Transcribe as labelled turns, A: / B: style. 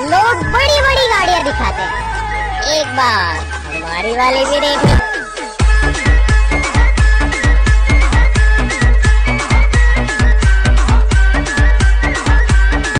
A: लोग बड़ी बड़ी गाड़ियाँ दिखाते हैं। एक बार हमारी वाले भी देखने